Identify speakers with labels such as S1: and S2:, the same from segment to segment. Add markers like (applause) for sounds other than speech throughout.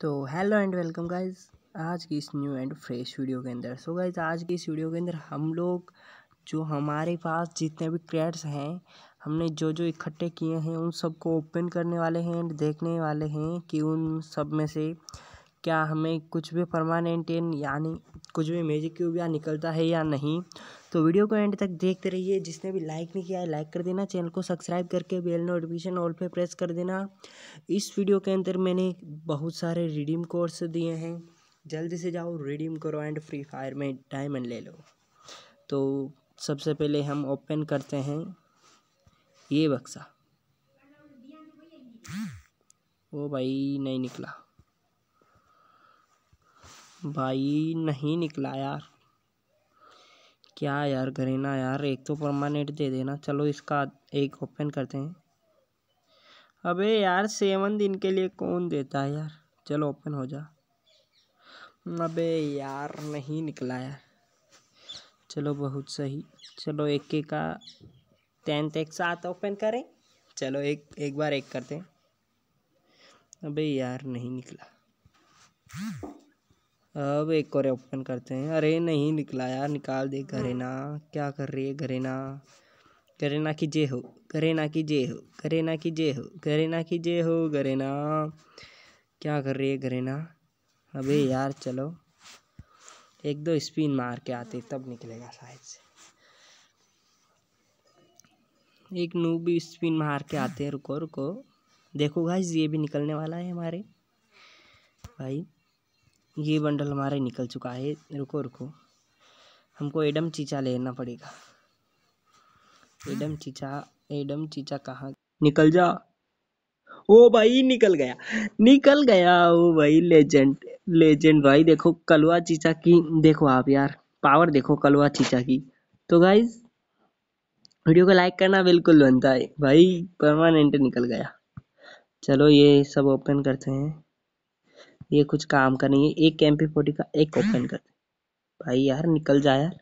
S1: तो hello and welcome guys, आज की इस न्यू एंड फ्रेश वीडियो के अंदर। सो गाइस, आज की इस वीडियो के अंदर हम लोग, जो हमारे पास जितने भी क्रेड्स हैं, हमने जो जो इकट्ठे किए हैं, उन सबको ओपन करने वाले हैं एंड देखने वाले हैं कि उन सब में से क्या हमें कुछ भी परमानेंट यानी कुछ भी मैजिक क्यूब या निकलता है या नहीं? तो वीडियो को एंड तक देखते रहिए। जिसने भी लाइक नहीं किया है लाइक कर देना। चैनल को सब्सक्राइब करके बेल नोटिफिकेशन ऑल पे प्रेस कर देना। इस वीडियो के अंदर मैंने बहुत सारे रिडीम कोर्स दिए हैं। जल्दी से जाओ रिडीम करो एंड फ्री फायर में डायमंड ले लो। तो सबसे पहले हम ओपन करते हैं। ये बक्सा। ओ भाई, नहीं निकला। भाई नहीं निकला यार। क्या यार करेना यार, एक तो परमानेंट दे देना। चलो इसका एक ओपन करते हैं। अबे यार, सेवन दिन के लिए कौन देता है यार? चलो ओपन हो जा। अबे यार, नहीं निकला यार। चलो बहुत सही। चलो एक एक का टेंथ एक साथ ओपन करें। चलो एक एक बार एक करते हैं। अबे यार, नहीं निकला। अब एक और ओपन करते हैं। अरे नहीं निकला यार, निकाल दे गरेना क्या कर रही है गरेना गरेना की जे हो गरेना की जे हो गरेना की जे हो गरेना की जे हो गरेना क्या कर रही है गरेना अबे यार चलो। एक दो स्पिन मार के आते, तब निकलेगा शायद से। एक नू भी स्पिन मार के आते हैं। रुको रुको। देखो गाइस ये भी निकलने वाला है हमारे। भाई ये बंडल हमारे निकल चुका है। रुको रुको। हमको एडम चीचा लेना पड़ेगा। एडम चीचा एडम चीचा कहाँ? निकल जा। ओ भाई, निकल गया। निकल गया। ओ भाई लेजेंड लेजेंड भाई, देखो कलवा चीचा की, देखो आप यार पावर देखो कलवा चीचा की। तो गाइज़ वीडियो को लाइक करना बिल्कुल बनता है। भाई परमानेंट निकल गया। चलो ये सब ओपन करते हैं। ये कुछ काम का नहीं है। एक एम फोर्टी का, एक ओपन कर भाई यार, निकल जा यार।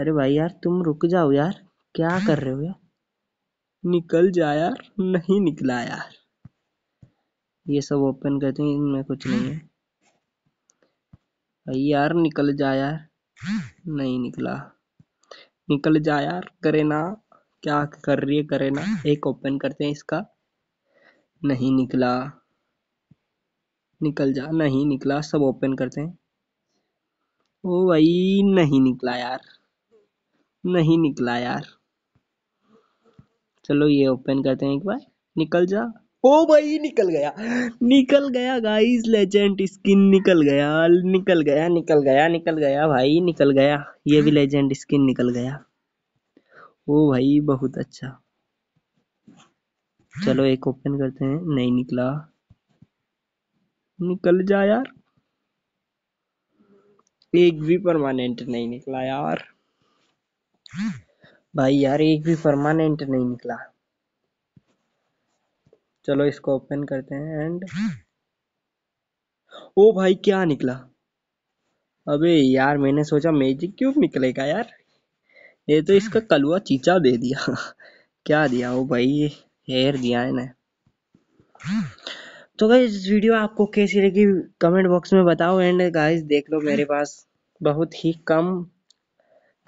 S1: अरे भाई यार, तुम रुक जाओ यार। क्या कर रहे हो यार? निकल जा यार। नहीं निकला यार। ये सब ओपन करते हैं इनमें कुछ नहीं है। भाई यार, निकल जा यार। नहीं निकला। निकल जा यार करे ना क्या कर रही है करे ना एक ओपन करते हैं इसका। नहीं निकला। निकल जा, नहीं निकला, सब ओपन करते हैं। ओ भाई, नहीं निकला यार। नहीं निकला यार। चलो ये ओपन करते हैं एक बार। निकल जा। ओ भाई, निकल गया। निकल गया गाइस लेजेंड स्किन निकल गया। निकल गया निकल गया निकल गया भाई, निकल गया। ये भी लेजेंड स्किन निकल गया। ओ भाई, बहुत अच्छा। चलो एक ओपन करते हैं। नहीं निकला। निकल जा यार। एक भी परमानेंट नहीं निकला यार। भाई यार, एक भी परमानेंट नहीं निकला। चलो इसको ओपन करते हैं एंड ओ भाई, क्या निकला? अबे यार, मैंने सोचा मैजिक क्यूब निकलेगा यार। ये तो इसका कलुआ चीचा दे दिया। (laughs) क्या दिया वो भाई? हेयर दिया है ना तो गाइज़ वीडियो आपको कैसी लगी? कमेंट बॉक्स में बताओ एंड गाइज़ देख लो मेरे पास बहुत ही कम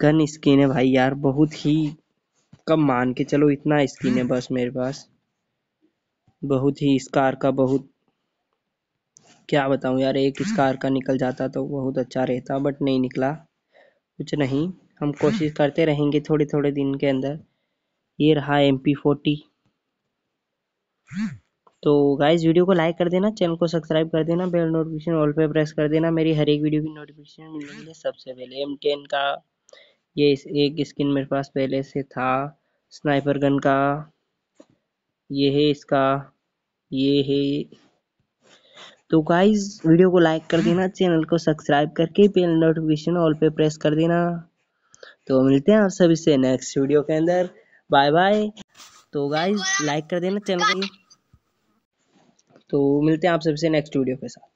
S1: गन स्किन है भाई यार बहुत ही कम मान के चलो इतना स्किन है (laughs) बस मेरे पास। बहुत ही स्कार का बहुत क्या बताऊँ यार एक (laughs) स्कार का निकल जाता तो बहुत अच्छा रहता बट नहीं निकला। कुछ नहीं हम कोशिश (laughs) करते रहेंगे थोड़े थोड़े दिन के अंदर। ये रहा एम पी फोर्टी तो गाइज़ वीडियो को लाइक कर देना चैनल को सब्सक्राइब कर देना बेल नोटिफिकेशन ऑल पे प्रेस कर देना, मेरी हर एक वीडियो की नोटिफिकेशन मिलने के लिए सबसे पहले एम टेन का, ये एक स्किन मेरे पास पहले से था स्नाइपर गन का, ये है इसका, ये है। तो गाइज़ वीडियो को लाइक कर देना चैनल को सब्सक्राइब करके बेल नोटिफिकेशन ऑल पे प्रेस कर देना। तो मिलते हैं आप सभी से नेक्स्ट वीडियो के अंदर। बाय बाय तो गाइज़ लाइक कर देना चैनल को। तो मिलते हैं आप सबसे नेक्स्ट वीडियो के साथ।